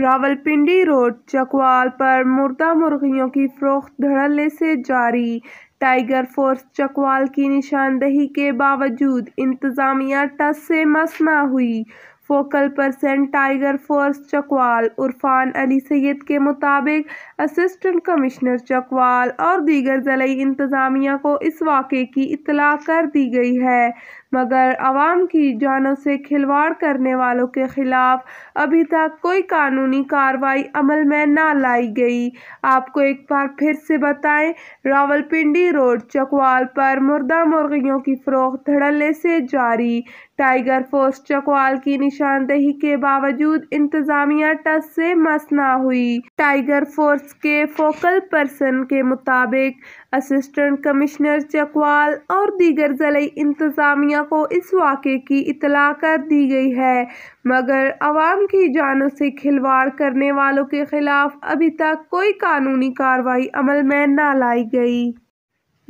Rawalpindi road, Chakwal पर मुर्दा मुर्गियों की फरोख्त धड़ल्ले से जारी। टाइगर फोर्स चकवाल की निशानदही के बावजूद इंतजामिया टस से मस न हुई। Focal person tiger force Chakwal, Irfan Ali Saeed के मुताबिक असिस्टेंट कमिश्नर चकवाल और दीगर ज़िली इंतज़ामिया को इस वाक़े की इतला कर दी गई है। मगर आवाम की जानों से खिलवाड़ करने वालों के खिलाफ अभी तक कोई कानूनी कार्रवाई अमल में न लाई गई। आपको एक बार फिर से बताएँ, रावलपिंडी रोड चकवाल पर मुर्दा मुर्गियों की फरोख्त धड़ल्ले से जारी। टाइगर फोर्स चकवाल की निशानदेही के बावजूद इंतजामिया टस से मस न हुई। टाइगर फोर्स के फोकल पर्सन के मुताबिक असिस्टेंट कमिश्नर चकवाल और दीगर ज़िली इंतजामिया को इस वाक़े की इतला कर दी गई है। मगर आवाम की जानों से खिलवाड़ करने वालों के खिलाफ अभी तक कोई कानूनी कार्रवाई अमल में न लाई गई।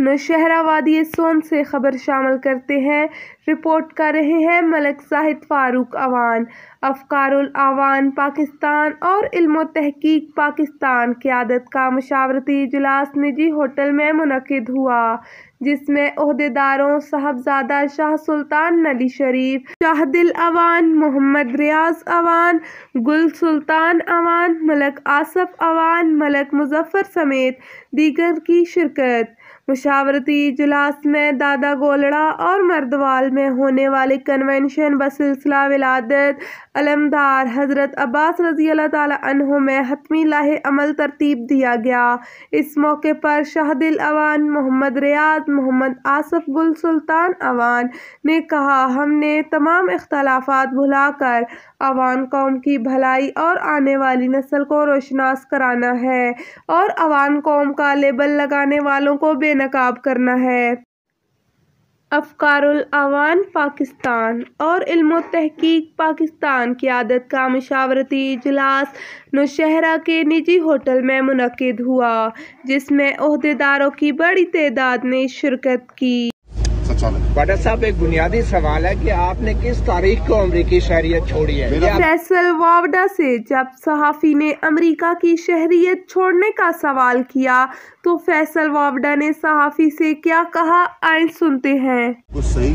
नौशहरा वादी सोन से खबर शामिल करते हैं। रिपोर्ट कर रहे हैं मलक साहिद फारूक अवान, अफकारुल आवान पाकिस्तान और इल्म तहकीक पाकिस्तान क्यादत का मशावरती इजलास निजी होटल में मुनद हुआ, जिसमें अहदेदारों साहबजादा शाह सुल्तान नली शरीफ, शाहदिल अवान मोहम्मद रियाज अवान, गुल सुल्तान अवान, मलक आसफ अवान, मलक मुजफ्फर समेत दीगर की शिरकत। मुशावरती इजलास में दादा गोलड़ा और मर्दवाल में होने वाले कन्वेंशन बसिलसिला विलादत अलमदार हज़रत अब्बास रज़ी अल्लाह तहों में हतमी लाहे अमल तरतीब दिया गया। इस मौके पर शाहदिल अवान मोहम्मद रियाज मोहम्मद आसफ गुल सुल्तान अवान ने कहा, हमने तमाम इख्तलाफात भुलाकर अवान कौम की भलाई और आने वाली नस्ल को रोशनास कराना है और अवान कौम का लेबल लगाने वालों को बे बेनकाब करना है। अफकार पाकिस्तान और इल्म तहकीक पाकिस्तान की आदत का मशावरती इजलास नौशहरा के निजी होटल में मुनद हुआ, जिसमें अहदेदारों की बड़ी तदाद ने शिरकत की। बटा साहब एक बुनियादी सवाल है कि आपने किस तारीख को अमरीकी शहरियत छोड़ी है? फैसल वावडा से जब सहाफ़ी ने अमरीका की शहरियत छोड़ने का सवाल किया तो फैसल वावडा ने सहाफ़ी से क्या कहा? आए सुनते हैं। कुछ सही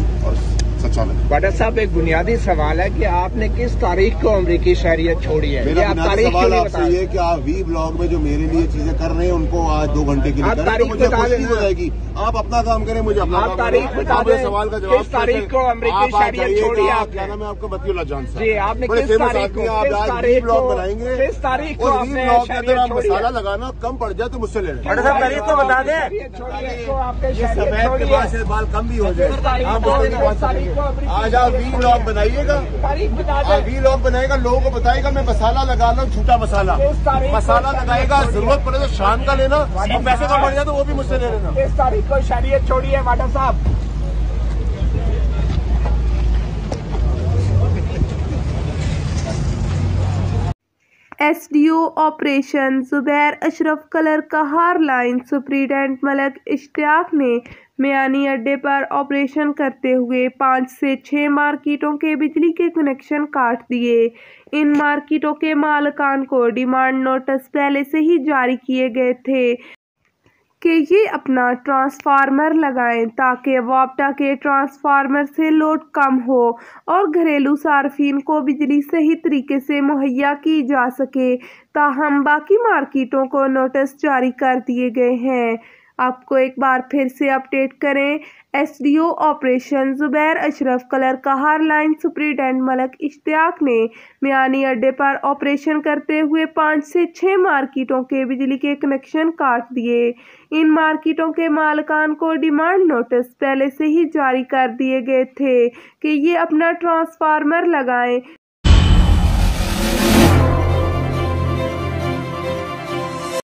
बटा साहब एक बुनियादी सवाल है कि आपने किस तारीख को अमरीकी शहरियत छोड़ी है? मेरा आप तारीख सवाल आपसे ये कि आप वी ब्लॉग में जो मेरे लिए चीज़ें कर रहे हैं उनको आज दो घंटे के लिए तारीख तो मुझे खुशी हो जाएगी। आप अपना काम करें मुझे अपना आप तारीख बता दें सवाल का जवाब तारीख को अमरीकी शहरियत छोड़ी आप क्या नाम है आपका? बतीउल्ला जान जी आपने किस तारीख को आप आज वी ब्लॉग बनाएँगे। किस तारीख को वी ब्लॉग के अंदर आप मसाला लगाना कम पड़ जाए तो मुझसे ले लें। तारीख को बता दें। सफ़ेद के बाद बाल कम भी हो जाए। आज आप वी लॉग बनाइएगा वी लॉग बनाएगा लोगों को बताएगा मैं मसाला लगा रहा हूँ छोटा मसाला। मसाला लगाएगा ज़रूरत पड़े तो शाम का लेना। और पैसे का बढ़ जाए तो वो भी मुझसे ले लेना। इस तारीख को शरीयत छोड़ी है माडा साहब। एसडीओ ऑपरेशन जुबैर अशरफ कलर का हार लाइन सुप्रीडेंट मलक इश्तियाक ने मियानी अड्डे पर ऑपरेशन करते हुए पाँच से छः मार्केटों के बिजली के कनेक्शन काट दिए। इन मार्केटों के मालकान को डिमांड नोटिस पहले से ही जारी किए गए थे। कि ये अपना ट्रांसफार्मर लगाएँ ताकि वापटा के ट्रांसफार्मर से लोड कम हो और घरेलू सार्फिन को बिजली सही तरीके से मुहैया की जा सके, ताहम बाकी मार्केटों को नोटिस जारी कर दिए गए हैं। आपको एक बार फिर से अपडेट करें SDO operation Zubair Ashraf Kallar Kahar line superintendent Malik Ishtiaq ने मियानी अड्डे पर ऑपरेशन करते हुए पाँच से छः मार्केटों के बिजली के कनेक्शन काट दिए। इन मार्केटों के मालकान को डिमांड नोटिस पहले से ही जारी कर दिए गए थे कि ये अपना ट्रांसफार्मर लगाएँ।